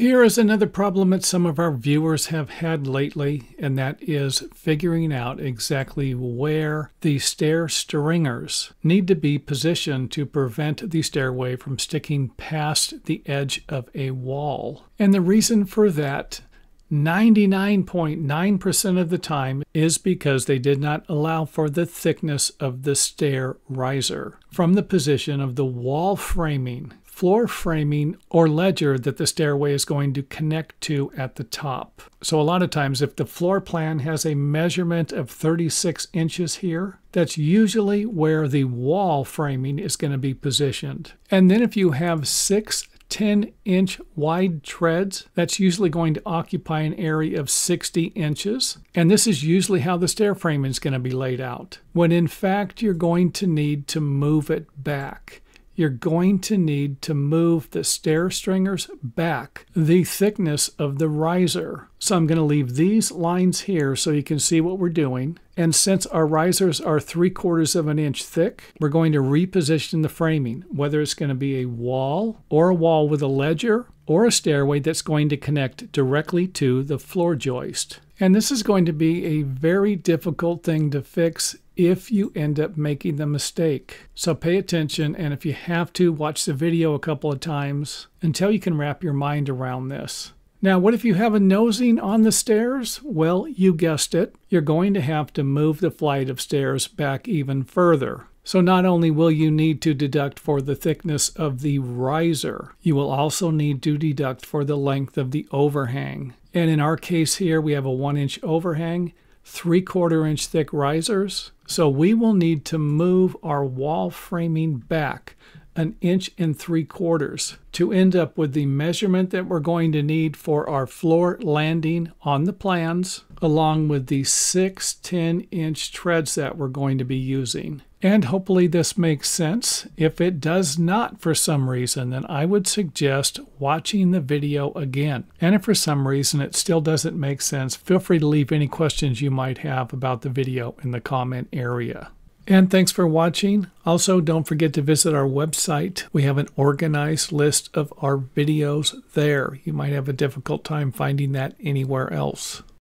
Here is another problem that some of our viewers have had lately, and that is figuring out exactly where the stair stringers need to be positioned to prevent the stairway from sticking past the edge of a wall. And the reason for that 99.9% of the time is because they did not allow for the thickness of the stair riser from the position of the wall framing floor framing or ledger that the stairway is going to connect to at the top. So a lot of times if the floor plan has a measurement of 36 inches here, that's usually where the wall framing is going to be positioned. And then if you have six 10 inch wide treads, that's usually going to occupy an area of 60 inches. And this is usually how the stair frame is going to be laid out. When in fact, you're going to need to move it back you're going to need to move the stair stringers back the thickness of the riser. So I'm going to leave these lines here so you can see what we're doing. And since our risers are three quarters of an inch thick, we're going to reposition the framing, whether it's going to be a wall or a wall with a ledger or a stairway that's going to connect directly to the floor joist. And this is going to be a very difficult thing to fix if you end up making the mistake. So pay attention, and if you have to, watch the video a couple of times until you can wrap your mind around this. Now, what if you have a nosing on the stairs? Well, you guessed it. You're going to have to move the flight of stairs back even further. So not only will you need to deduct for the thickness of the riser, you will also need to deduct for the length of the overhang. And in our case here, we have a one inch overhang, three quarter inch thick risers. So we will need to move our wall framing back an inch and three quarters to end up with the measurement that we're going to need for our floor landing on the plans, along with the six 10 inch treads that we're going to be using. And hopefully this makes sense. If it does not for some reason, then I would suggest watching the video again. And if for some reason it still doesn't make sense, feel free to leave any questions you might have about the video in the comment area. And thanks for watching. Also, don't forget to visit our website. We have an organized list of our videos there. You might have a difficult time finding that anywhere else.